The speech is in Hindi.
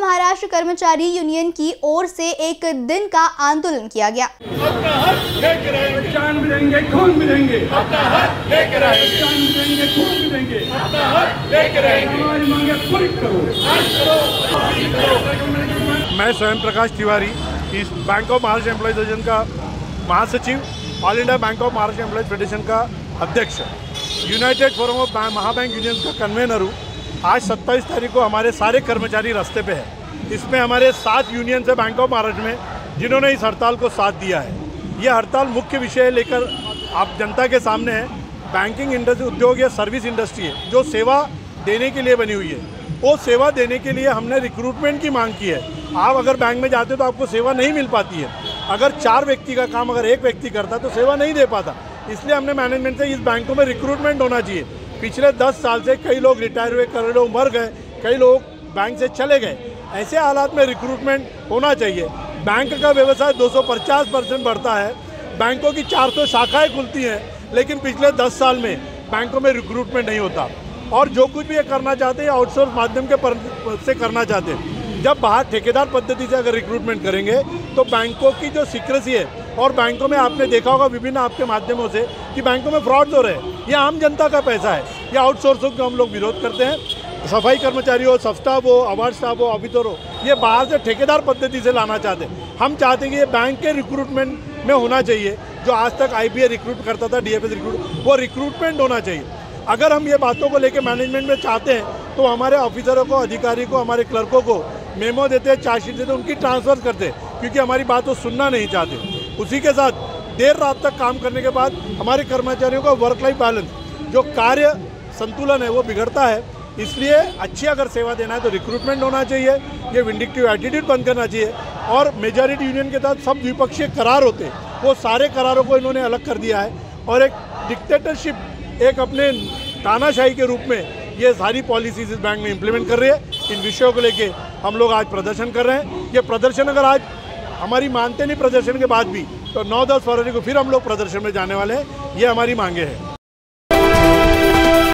महाराष्ट्र कर्मचारी यूनियन की ओर से एक दिन का आंदोलन किया गया। जान भी देंगे खून भी देंगे अपना हक लेकर आएँगे जान भी देंगे खून भी देंगे अपना हक लेकर आएँगे हमारी मांगे पूरी करो। मैं स्वयं प्रकाश तिवारी इस bank of Maharashtra employees association का महासचिव all India bank of Maharashtra employees federation का अध्यक्ष united forum of Mahabank union का कन्वेनर हूँ। आज 27 तारीख को हमारे सारे कर्मचारी रास्ते पे हैं। इसमें हमारे सात यूनियन है बैंक ऑफ़ महाराष्ट्र में, जिन्होंने इस हड़ताल को साथ दिया है। यह हड़ताल मुख्य विषय लेकर आप जनता के सामने है। बैंकिंग इंडस्ट्री उद्योग या सर्विस इंडस्ट्री है, जो सेवा देने के लिए बनी हुई है। वो सेवा देने के लिए हमने रिक्रूटमेंट की मांग की है। आप अगर बैंक में जाते हो तो आपको सेवा नहीं मिल पाती है। अगर चार व्यक्ति का काम अगर एक व्यक्ति करता तो सेवा नहीं दे पाता। इसलिए हमने मैनेजमेंट से इस बैंकों में रिक्रूटमेंट होना चाहिए। पिछले दस साल से कई लोग रिटायर हुए कई लोग मर गए कई लोग बैंक से चले गए। ऐसे हालात में रिक्रूटमेंट होना चाहिए। बैंक का व्यवसाय 250 परसेंट बढ़ता है। बैंकों की 400 शाखाएँ खुलती हैं लेकिन पिछले 10 साल में बैंकों में रिक्रूटमेंट नहीं होता। और जो कुछ भी ये करना चाहते हैं आउटसोर्स माध्यम के पर, से करना चाहते हैं। जब बाहर ठेकेदार पद्धति से अगर रिक्रूटमेंट करेंगे तो बैंकों की जो सीक्रेसी है और बैंकों में आपने देखा होगा विभिन्न आपके माध्यमों से कि बैंकों में फ्रॉड हो रहे हैं। ये आम जनता का पैसा है। ये आउटसोर्सिंग का हम लोग विरोध करते हैं। सफ़ाई कर्मचारी हो, सब स्टाफ हो, अवार्ड स्टाफ हो ऑफिसर हो, ये बाहर से ठेकेदार पद्धति से लाना चाहते हैं। हम चाहते हैं कि ये बैंक के रिक्रूटमेंट में होना चाहिए। जो आज तक आई रिक्रूट करता था डीएफएस रिक्रूट वो रिक्रूटमेंट होना चाहिए। अगर हम ये बातों को लेकर मैनेजमेंट में चाहते हैं तो हमारे ऑफिसरों को, अधिकारी को, हमारे क्लर्कों को मेमो देते चार्जशीट देते उनकी ट्रांसफ़र करते क्योंकि हमारी बात वो सुनना नहीं चाहते। उसी के साथ देर रात तक काम करने के बाद हमारे कर्मचारियों का वर्क लाइफ बैलेंस जो कार्य संतुलन है, वो बिगड़ता है। इसलिए अच्छी अगर सेवा देना है तो रिक्रूटमेंट होना चाहिए, ये विंडिक्टिव एटीट्यूड बंद करना चाहिए। और मेजॉरिटी यूनियन के साथ सब द्विपक्षीय करार होते हैं वो सारे करारों को इन्होंने अलग कर दिया है। और एक डिक्टेटरशिप एक अपने तानाशाही के रूप में ये सारी पॉलिसीज़ इस बैंक में इम्प्लीमेंट कर रही है। इन विषयों को लेके हम लोग आज प्रदर्शन कर रहे हैं। ये प्रदर्शन अगर आज हमारी मानते नहीं, प्रदर्शन के बाद भी तो 9-10 फरवरी को फिर हम लोग प्रदर्शन में जाने वाले हैं। ये हमारी मांगे हैं।